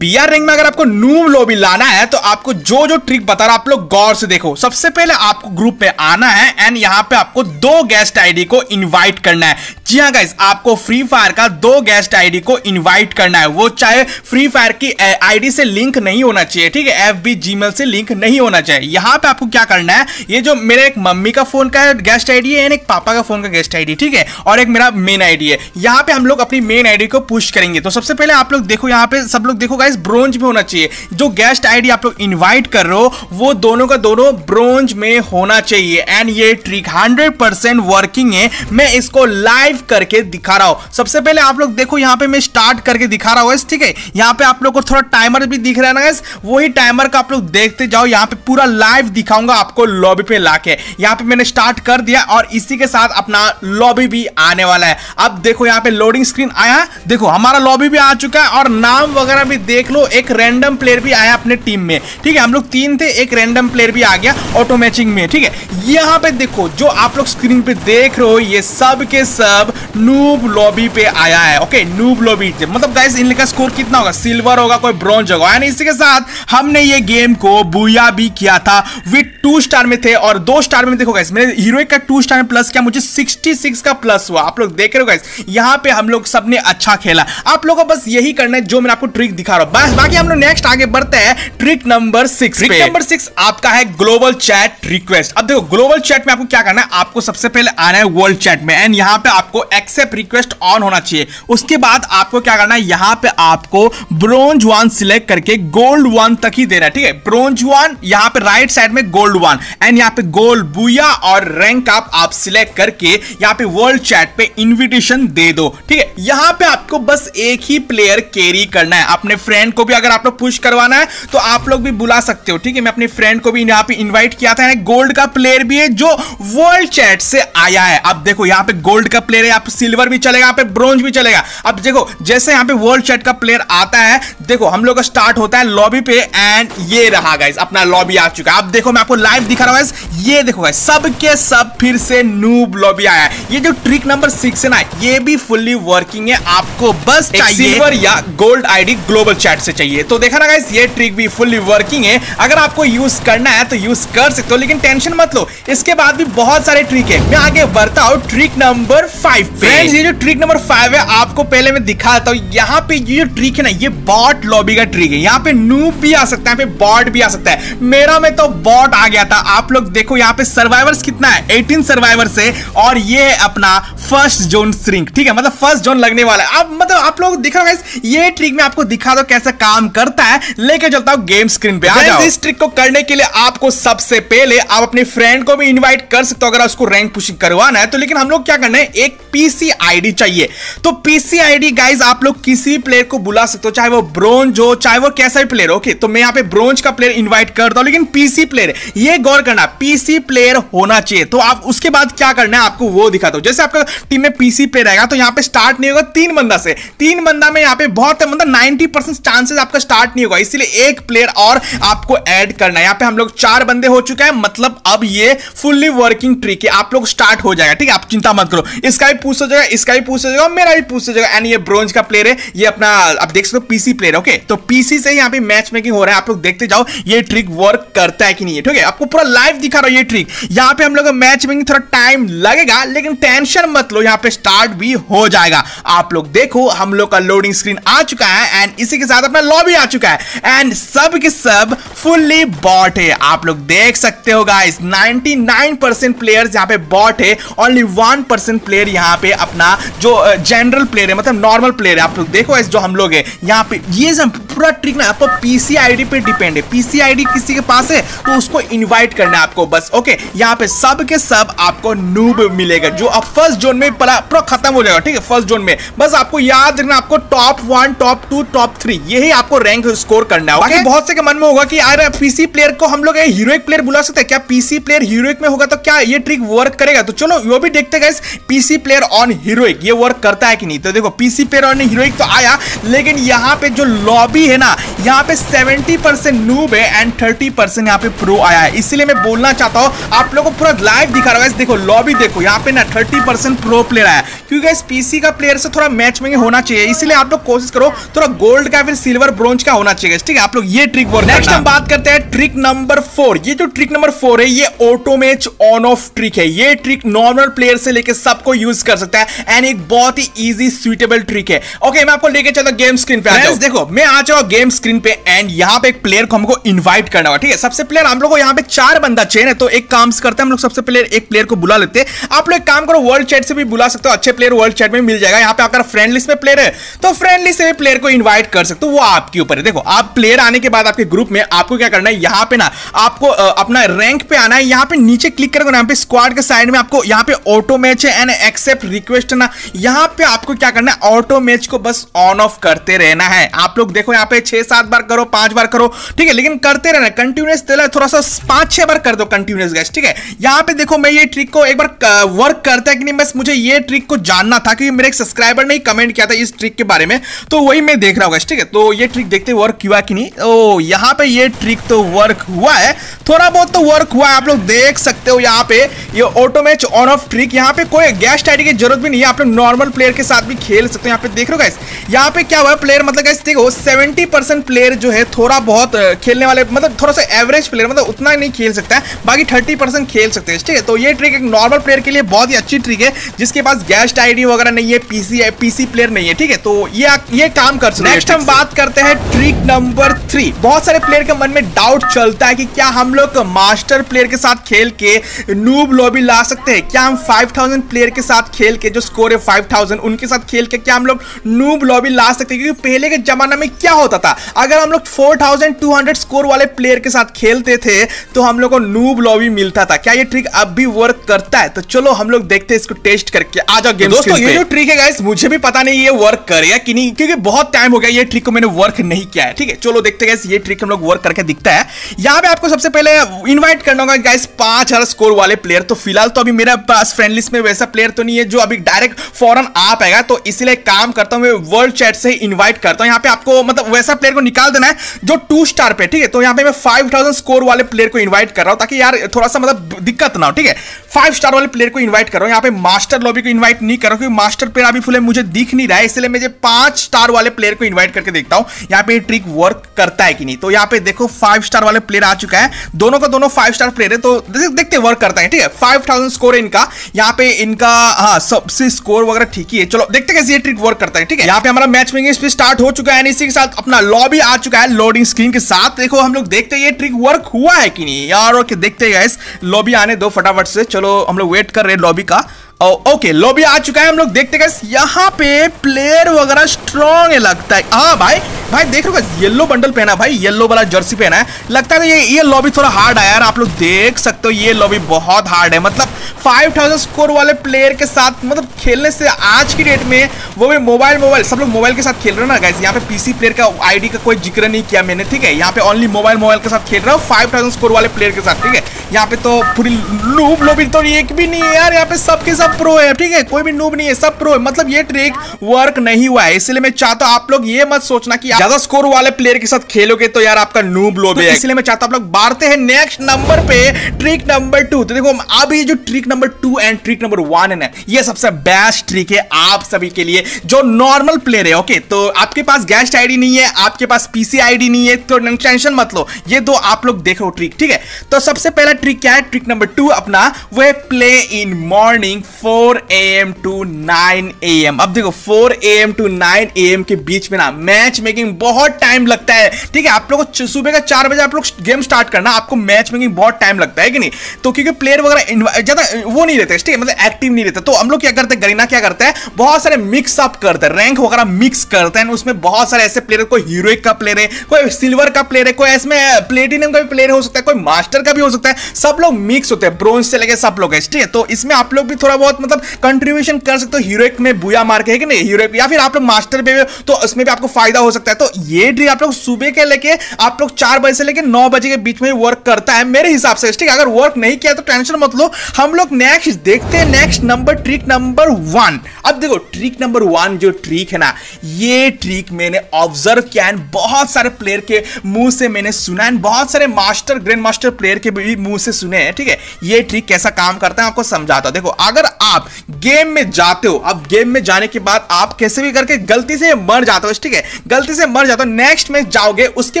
B R rank में अगर आपको नूब लॉबी लाना है तो आपको जो जो ट्रिक बता रहा आप लोग गौर से देखो। सबसे पहले आपको ग्रुप में आना है एंड यहाँ पे आपको दो गेस्ट आईडी को इनवाइट करना है। जी हाँ गाइस आपको फ्री फायर का दो गेस्ट आईडी को इनवाइट करना है। वो चाहे फ्री फायर की आईडी से लिंक नहीं होना चाहिए, ठीक है? एफ़ बी जीमेल से लिंक नहीं होना चाहिए। यहाँ पे आपको क्या करना है, ये जो मेरे एक मम्मी का फ़ोन का गेस्ट आईडी है एक पापा का फ़ोन का गेस्ट आईडी ठीक है? और एक मेरा मेन आईडी है। यहाँ पे हम लोग अपनी मेन आईडी को पुश करेंगे। तो सबसे पहले आप लोग देखो, यहाँ पे सब लोग देखो गाइस ब्रोंज में होना चाहिए। जो गेस्ट आईडी आप लोग इनवाइट कर रहे हो, वो दोनों का दोनों ब्रोंज में होना चाहिए। एंड ये ट्रिक 100% वर्किंग है। मैं इसको लाइव करके दिखा रहा हूँ। सबसे पहले आप लोग देखो, यहाँ पे मैं स्टार्ट करके दिखा रहा हूँ ठीक है? यहाँ पे आप लोग को थोड़ा टाइमर भी दिख रहा है ना गाइस वही टाइमर का आप लोग देखते जाओ। यहाँ पे पूरा लाइव दिखाऊँगा आपको लॉबी पे लाके। यहाँ पे मैंने स्टार्ट कर दिया और इसी के साथ अपना लॉबी भी आने वाला है। अब देखो, यहाँ पे लोडिंग स्क्रीन आया। देखो, हमारा लॉबी भी आ चुका है और नाम वगैरह भी देख लो, एक रैंडम प्लेयर भी आया अपने टीम में, ठीक है? हम लोग तीन थे, एक रैंडम प्लेयर भी आ गया ऑटो मैचिंग में, ठीक है? यहाँ पे देखो, जो आप लोग स्क्रीन पे देख रहे हो, ये सब के सब नूब लॉबी पे आया है ओके नूब लॉबी मतलब गाइस इनका स्कोर कितना होगा? सिल्वर होगा, कोई ब्रॉन्ज होगा। यानी इसी के साथ हमने ये गेम को बुया भी किया था। विथ टू स्टार में थे और दो स्टार में देखो गाइस मेरे हीरो का टू स्टार में प्लस किया, मुझे 66 का प्लस हुआ। आप लोग देख रहे हो गाइस यहाँ पे हम लोग सबने अच्छा खेला। आप लोगों को बस यही करना है, जो मैं आपको ट्रिक दिखा रहा हूँ बस बाकी हम लोग नेक्स्ट आगे बढ़ते हैं trick number six trick number six आपका है ग्लोबल चैट रिक्वेस्ट अब देखो ग्लोबल चैट में आपको क्या करना है? आपको सबसे पहले आना है वर्ल्ड चैट में। एंड यहाँ पे आपको एक्सेप्ट रिक्वेस्ट ऑन होना चाहिए। उसके बाद आपको क्या करना है? यहाँ पे आपको ब्रोंज वन सिलेक्ट करके गोल्ड वन तक ही दे रहा है ठीक है? ब्रोंज वन यहाँ पे राइट साइड में गोल्ड वन एंड यहाँ पे गोल्ड बुया और रैंक आप आप सिलेक्ट करके यहाँ पे वर्ल्ड चैट पे इन्विटेशन दे दो ठीक है? यहाँ पे आपको बस एक ही प्लेयर कैरी करना है। अपने फ्रेंड को भी अगर आप लोग पुश करवाना है तो आप लोग भी बुला सकते हो ठीक है? मैं अपने फ्रेंड को भी यहाँ पे इन्वाइट किया था गोल्ड का प्लेयर भी है जो वर्ल्ड चैट से आया है। अब देखो यहाँ पे गोल्ड का प्लेयर है यहाँ पे सिल्वर भी चलेगा यहाँ पे ब्रोंज भी चलेगा। अब देखो जैसे यहाँ पे वर्ल्ड चैट का प्लेयर आता है देखो हम लोग का स्टार्ट होता है लॉबी पे एंड ये रहा गाइस अपना लॉबी आ चुका है। अब देखो मैं आपको लाइव दिखा रहा हूँ ये देखो गाइस सब के सब फिर से नूब लॉबी आया है। ये जो ट्रिक नंबर सिक्स है ना ये भी फुल्ली वर्किंग है आपको बस सिल्वर या गोल्ड आईडी ग्लोबल चैट से चाहिए। तो देखा ना ये ट्रिक भी फुल्ली वर्किंग है। अगर आपको यूज़ करना है तो यूज़ कर सकते हो, लेकिन टेंशन मत लो। इसके बाद भी बहुत सारे ट्रिक है। मैं आगे बढ़ता हूँ ट्रिक नंबर फाइव फ्रेंड्स ये जो ट्रिक नंबर फाइव है, आपको पहले मैं दिखाता हूँ। यहाँ पे ये जो ट्रिक है ना, ये बॉट लॉबी का ट्रिक है। यहाँ पे नूब भी आ सकता है बॉट भी आ सकता है। मेरा में तो बॉट आ गया था। आप लोग देखो, यहाँ पे सर्वाइवर्स कितना है? 18 सर्वाइवर्स है। और ये अपना फ़र्स्ट जोन श्रिंक ठीक है? मतलब फ़र्स्ट जोन लगने वाला है। अब मतलब आप लोग दिखा ये ट्रिक में आपको दिखा दो कैसे काम करता है लेके चलता हूँ गेम स्क्रीन पे। आ जाओ। इस ट्रिक को करने के लिए आपको सबसे पहले आप अपने फ्रेंड को भी इन्वाइट कर सकते हो अगर उसको रैंक पुशिंग करवाना है। तो लेकिन हम लोग क्या करना है एक पीसी आईडी चाहिए। तो पीसी आईडी गाइज़ आप लोग किसी प्लेयर को बुला सकते हो चाहे वो ब्रोंज हो चाहे वो कैसा भी प्लेयर ओके तो मैं यहाँ पे ब्रोंज का प्लेयर इन्वाइट करता हूँ लेकिन पीसी प्लेयर ये गौर करना पीसी प्लेयर होना चाहिए। तो आप उसके बाद क्या करना है आपको वो दिखाता हूँ। जैसे आपका टीम में पीसी प्लेयर आएगा तो यहाँ पे स्टार्ट नहीं होगा तीन बंदा से। तीन बंदा में यहाँ पे बहुत मतलब नाइनटी परसेंट चांसेस आपका स्टार्ट नहीं होगा। इसलिए एक प्लेयर और आपको ऐड करना है। यहाँ पे हम लोग चार बंदे हो चुके हैं। मतलब अब ये फुल्ली वर्किंग ट्रिक है। आप लोग स्टार्ट हो जाएगा, ठीक है? आप चिंता मत करो। इसका भी पूछ हो जाएगा इसका भी पूछ हो जाएगा मेरा भी पूछ हो जाएगा एंड ये ब्रोंज का प्लेयर है। ये अपना, आप देख सकते हो पीसी प्लेयर ओके तो पीसी से यहाँ पे मैच मेकिंग हो रहा है। आप लोग देखते जाओ, ये ट्रिक वर्क करता है कि नहीं है, ठीक है? आपको पूरा लाइव दिखा रहा हूँ ये ट्रिक यहाँ पे हम लोग मैच मेकिंग थोड़ा टाइम लगेगा, लेकिन टेंशन मत लो। यहाँ पे स्टार्ट भी हो जाएगा। आप लोग देखो, हम लोग का लोडिंग स्क्रीन आ चुका है। एंड इसी के साथ अपना लॉबी आ चुका है। एंड सब के सब फुल्ली बॉट है। आप लोग देख सकते हो गाइस 99% प्लेयर्स यहाँ पे बॉट है। ओनली 1% प्लेयर यहाँ पे अपना जो जनरल प्लेयर है मतलब नॉर्मल प्लेयर है। आप लोग देखो जो हम लोग है, यहाँ पे ये सब पूरा ट्रिक ना, आपको पीसी आईडी पे डिपेंड है। पीसी आईडी किसी के पास है तो उसको इनवाइट करना है आपको, बस ओके यहाँ पे सब के सब आपको नूब मिलेगा, जो अब फ़र्स्ट जोन में पूरा खत्म हो जाएगा, ठीक है फ़र्स्ट जोन में। बस आपको याद रखना, आपको top one top two top three यही आपको रैंक स्कोर करना है बहुत से के मन में होगा कि यार पीसी प्लेयर को हम लोग हीरोइक प्लेयर बुला सकते हैं। क्या पीसी प्लेयर हीरोइक में होगा तो क्या ये ट्रिक वर्क करेगा? तो चलो वो भी देखते गए पीसी प्लेयर ऑन हीरोइक ये वर्क करता है कि नहीं? तो देखो पीसी प्लेयर ऑन हीरोइक तो आया लेकिन यहाँ पे जो लॉबी है ना यहाँ पे सेवेंटी परसेंट नूब है एंड थर्टी परसेंट यहाँ पे प्रो आया है। इसीलिए मैं बोलना चाहता हूँ आप लोगों को पूरा लाइव दिखा रहा है। देखो लॉबी देखो यहाँ पे ना थर्टी परसेंट प्रो प्लेयर आया। क्योंकि इस पीसी का प्लेयर से थोड़ा मैच में होना चाहिए इसलिए आप लोग कोशिश करो थोड़ा गोल्ड का फिर सिल्वर ब्रोंज का होना चाहिए ठीक है? आप लोग ये ट्रिक वर्क नेक्स्ट हम बात करते हैं ट्रिक नंबर फोर ये जो ट्रिक नंबर फोर है, ये auto match on off trick है। ये ट्रिक नॉर्मल प्लेयर से लेकर सबको यूज़ कर सकता है एंड एक बहुत ही इजी सुइटेबल ट्रिक है। ओके मैं आपको लेके चलता गेम स्क्रीन पे आ देखो, मैं आ जाऊँ गेम स्क्रीन पे एंड यहाँ पे एक प्लेयर को हमको इन्वाइट करना होगा, ठीक है? सबसे प्लेयर हम लोग को यहाँ पे चार बंदा चाहिए तो एक काम करते हैं, हम लोग सबसे पहले एक प्लेयर को बुला लेते हैं। आप लोग एक काम करो वर्ल्ड चैट से भी बुला सकते हो, अच्छे प्लेयर वर्ल्ड चैट में मिल जाएगा। यहाँ पे अगर फ्रेंड लिस्ट में प्लेयर है तो फ्रेंड लिस्ट से भी प्लेयर को इन्वाइट कर सकते हो, वो आपके ऊपर है। देखो, आप प्लेयर आने के बाद आपके ग्रुप में आपको क्या करना है? यहाँ पे ना, आपको अपना रैंक पे आना है। यहाँ पे नीचे क्लिक करोगे यहाँ पे स्क्वाड के साइड में आपको यहाँ पे ऑटो मैच है एंड एक्सेप्ट रिक्वेस्ट ना। यहाँ पे आपको क्या करना है? ऑटो मैच को बस ऑन ऑफ़ करते रहना है। आप लोग देखो यहाँ पे छह सात बार करो, पाँच बार करो, ठीक है? लेकिन करते रहना कंटिन्यूस थोड़ा सा पाँच छह बार कर दो कंटिन्यूस गैस ठीक है? यहाँ पे देखो मैं ये ट्रिक को एक बार वर्क करता है कि नहीं, बस मुझे ये ट्रिक को जानना था क्योंकि मेरे एक सब्सक्राइबर ने कमेंट किया था इस ट्रिक के बारे में। तो वही मैं देख रहा हूँ ठीक है? तो ये ट्रिक देखते वर्क हुआ कि नहीं? ओ यहाँ पे ये ट्रिक तो वर्क हुआ है। थोड़ा बहुत तो वर्क हुआ है आप लोग देख सकते हो यहाँ पे। ये auto match on off trick यहाँ पे कोई गैस आईडी की ज़रूरत भी नहीं है आप लोग नॉर्मल प्लेयर के साथ भी खेल सकते हो। यहाँ पे देख रहे हो गैस यहाँ पे क्या हुआ प्लेयर मतलब गैस देखो सेवेंटी परसेंट प्लेयर जो है थोड़ा बहुत खेलने वाले मतलब थोड़ा सा एवरेज प्लेयर मतलब उतना नहीं खेल सकता है बाकी थर्टी परसेंट खेल सकते हैं ठीक है? तो ये ट्रिक एक नॉर्मल प्लेयर के लिए बहुत ही अच्छी ट्रिक है जिसके पास गेस्ट आईडी वगैरह नहीं है पीसी पीसी प्लेयर नहीं है ठीक है? तो ये ये काम कर सकते नेक्स्ट हम बात करते हैं ट्रिक नंबर थ्री बहुत सारे प्लेयर के मन में डाउट चलता है कि क्या हम लोग मास्टर प्लेयर के साथ खेल के नूब लॉबी ला सकते हैं? क्या हम 5000 प्लेयर के साथ खेल के जो स्कोर है 5000 उनके साथ खेल के क्या हम लोग नूब लॉबी ला सकते हैं? क्योंकि पहले के जमाने में क्या होता था? अगर हम लोग 4200 स्कोर वाले प्लेयर के साथ खेलते थे तो हम लोग को नूब लॉबी मिलता था। क्या ये ट्रिक अब भी वर्क करता है? तो चलो हम लोग देखते हैं इसको टेस्ट करके। आ जाओ गेम दोस्तों ये जो ट्रिक है गाइस मुझे भी पता नहीं ये वर्क करेगा कि नहीं क्योंकि बहुत टाइम हो गया ये ट्रिक को मैंने वर्क नहीं किया है। ठीक है चलो देखते हैं ये ट्रिक हम लोग वर्क करके दिखता है। यहाँ पे आपको सबसे पहले इन्वाइट करना होगा गाइस पाँच हज़ार स्कोर वाले प्लेयर तो फ़िलहाल तो अभी मेरा पास फ्रेंड लिस्ट में वैसा प्लेयर तो नहीं है जो अभी डायरेक्ट फॉरन आ पाएगा। तो इसलिए काम करता हूँ, मैं वर्ल्ड चैट से इन्वाइट करता हूँ। यहाँ पे आपको मतलब वैसा प्लेयर को निकाल देना है जो टू स्टार पे ठीक है? तो यहाँ पे मैं फाइव स्कोर वाले प्लेयर को इन्वाइट कर रहा हूँ, ताकि यार थोड़ा सा मतलब दिक्कत ना हो, ठीक है? फाइव स्टार वाले प्लेयर को इन्वाइट करो यहाँ पे मास्टर लॉबी को इन्वाइट नहीं करो क्योंकि मास्टर प्लेयर अभी फुल मुझे दिख नहीं रहा है, इसलिए मुझे पाँच स्टार वाले प्लेयर को इन्वाइट करके देखता हूँ। यहाँ पे ट्रिक वर्क करता है कि नहीं? तो यहाँ पे देखो फाइव स्टार वाले प्लेयर आ चुका है। दोनों का दोनों फाइव स्टार प्लेयर है तो देखते वर्क करता है, ठीक है? फाइव थाउज़ेंड स्कोर है इनका। यहाँ पे इनका हाँ सबसे स्कोर वगैरह ठीक ही है। चलो, देखते कैसे ये ट्रिक वर्क करता है, ठीक है? यहाँ पे हमारा मैच मेकिंग स्टार्ट हो चुका है इसी के साथ अपना लॉबी आ चुका है लोडिंग स्क्रीन के साथ। देखो, हम लोग देखते ये ट्रिक वर्क हुआ है कि नहीं? यार, ओके, देखते हैं लॉबी आने दो फटाफट से। चलो, हम लोग वेट कर रहे हैं लॉबी का। ओके लॉबी आ चुका है, हम लोग देखते हैं यहाँ पे प्लेयर वगैरह स्ट्रॉन्ग है, लगता है। हाँ भाई भाई देख हो येलो बंडल पहना भाई येलो वाला जर्सी पहना है। लगता है ये ये लॉबी थोड़ा हार्ड है यार, आप लोग देख सकते हो, ये लॉबी बहुत हार्ड है। मतलब 5000 स्कोर वाले प्लेयर के साथ मतलब खेलने से आज की डेट में वो भी मोबाइल मोबाइल सब लोग मोबाइल के साथ खेल रहे हो ना गाइस यहाँ पे पीसी प्लेयर का आईडी का कोई ज़िक्र नहीं किया मैंने, ठीक है? यहाँ पे ओनली मोबाइल मोबाइल के साथ खेल रहा हूँ फाइव स्कोर वाले प्लेयर के साथ, ठीक है? यहाँ पे तो पूरी लूब लॉबी तो एक भी नहीं है यार, यहाँ पे सबके सब प्रो है ठीक है? कोई भी नूब नहीं है सब प्रो है। मतलब ये ट्रिक वर्क नहीं हुआ है इसलिए मैं चाहता हूँ आप लोग ये मत सोचना कि ज़्यादा स्कोर वाले प्लेयर के साथ खेलोगे तो यार आपका नूब लोब तो इसलिए मैं चाहता हूँ आप लोग बारते हैं नेक्स्ट नंबर पे ट्रिक नंबर टू तो देखो अब ये जो trick number two and trick number one है ये सबसे बेस्ट ट्रिक है आप सभी के लिए जो नॉर्मल प्लेयर है ओके तो आपके पास गेस्ट आईडी नहीं है आपके पास पीसी आईडी नहीं है तो टेंशन मत लो। ये दो आप लोग देखो ट्रिक ठीक है? तो सबसे पहला ट्रिक क्या है? ट्रिक नंबर टू अपना वो play in morning four A M to nine A M अब देखो four A M to nine A M के बीच में ना मैच मेकिंग बहुत टाइम लगता है। ठीक है, आप लोग सुबह का चार बजे आप लोग गेम स्टार्ट करना, आपको मैच मेकिंग बहुत टाइम लगता है कि नहीं? तो क्योंकि प्लेयर वगैरह ज़्यादा, वो नहीं रहते, ठीक है मतलब एक्टिव नहीं रहते। तो हम लोग क्या करते हैं गरीना क्या करते हैं? बहुत सारे मिक्स अप करते हैं रैंक वगैरह मिक्स करते हैं, उसमें बहुत सारे ऐसे प्लेयर कोई हीरोइक का प्लेयर है, कोई सिल्वर का प्लेयर है, कोई इसमें प्लेटिनियम का भी प्लेयर हो सकता है, कोई मास्टर का भी हो सकता है। सब लोग मिक्स होते हैं ब्रोंज से लगे सब लोग है, ठीक है? तो इसमें आप लोग भी थोड़ा बहुत बहुत मतलब कंट्रीब्यूशन कर सकते हो हीरोइक में बुया मार के, है कि नहीं? हीरोइक या फिर आप लोग मास्टर पे तो उसमें भी आपको फ़ायदा हो सकता है। तो ये ट्रिक आप लोग सुबह के लेके, आप लोग चार बजे से लेके नौ बजे के बीच में वर्क करता है, मेरे हिसाब से। ठीक है, अगर वर्क नहीं किया तो टेंशन मत लो। हम लोग नेक्स्ट देखते हैं next number trick number one अब देखो ट्रिक नंबर वन जो ट्रिक है ना, ये ट्रिक मैंने ऑब्ज़र्व किया है। बहुत सारे प्लेयर के मुँह से मैंने सुना है। बहुत सारे मास्टर ग्रैंड मास्टर प्लेयर के भी मुँह से सुने हैं। ठीक है, ये ट्रिक कैसा काम करता है, आपको समझाता देखो, अगर आप गेम में जाते हो अब गेम में जाने के बाद आप कैसे भी करके गलती से मर जाते हो, ठीक है? गलती से मर जाते हो नेक्स्ट मैच जाओगे, उसके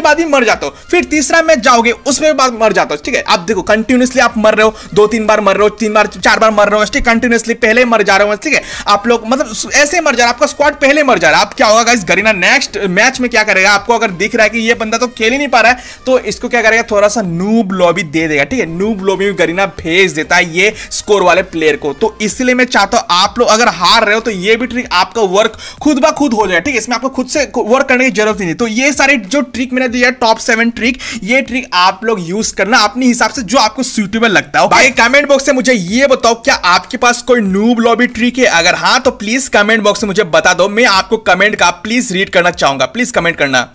बाद ही मर जाते हो, फिर तीसरा मैच जाओगे, उसमें बाद मर जाते हो, ठीक है? अब देखो कंटिन्यूसली आप मर रहे हो, दो तीन बार मर रहे हो, तीन बार, चार बार मर रहे हो, ठीक कंटिन्यूसली पहले मर जा रहे हो, ठीक है? आप लोग मतलब ऐसे मर जा रहे आपका स्क्वाड पहले मर जा रहा आप क्या होगा इस गरीना नेक्स्ट मैच में क्या करेगा? आपको अगर दिख रहा है कि ये बंदा तो खेल ही नहीं पा रहा है तो इसको क्या करेगा? थोड़ा सा नूब लॉबी दे देगा, ठीक है? नूब लॉबी में गरीना भेज देता है ये स्कोर वाले प्लेयर को। तो इसलिए मैं चाहता हूँ आप लोग अगर हार रहे हो तो ये भी ट्रिक आपका वर्क खुद ब खुद हो जाए, ठीक है? इसमें आपको खुद से वर्क करने की ज़रूरत नहीं तो ये सारे जो ट्रिक मैंने दिया टॉप सेवन ट्रिक ये ट्रिक आप लोग यूज़ करना अपने हिसाब से जो आपको सुटेबल लगता है भाई कमेंट बॉक्स से मुझे ये बताओ, क्या आपके पास कोई नूब लॉबी ट्रिक है? अगर हाँ तो प्लीज़ कमेंट बॉक्स में मुझे बता दो। मैं आपको कमेंट का प्लीज़ रीड करना चाहूँगा। प्लीज़ कमेंट करना।